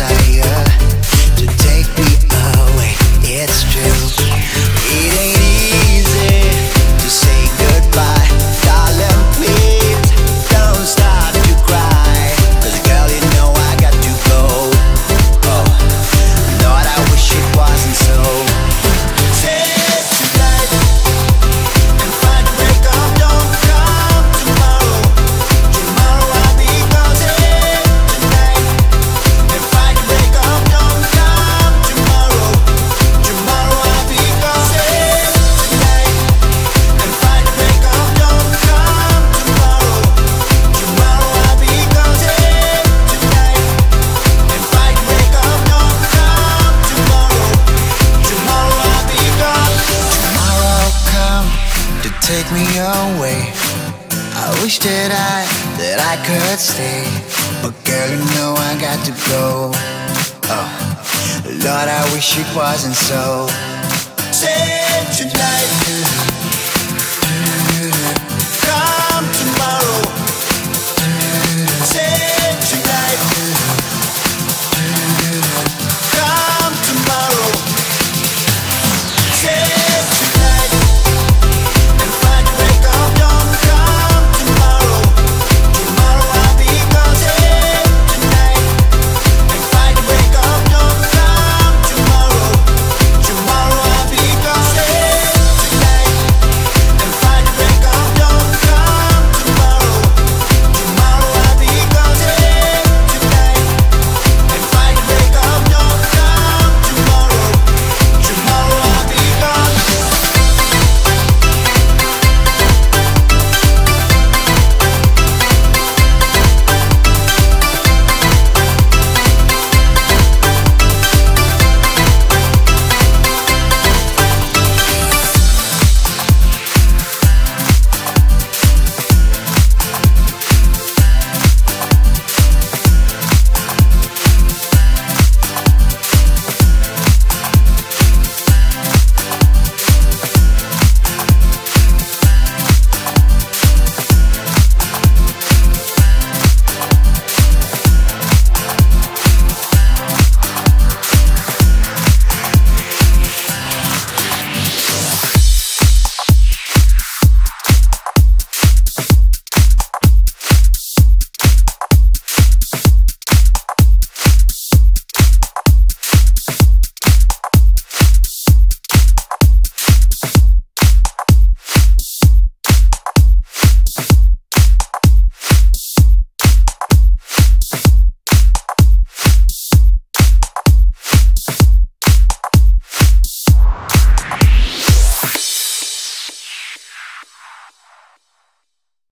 I take me away. I wish that I, that I could stay. But girl, you know I got to go. Oh, Lord, I wish it wasn't so. Take tonight.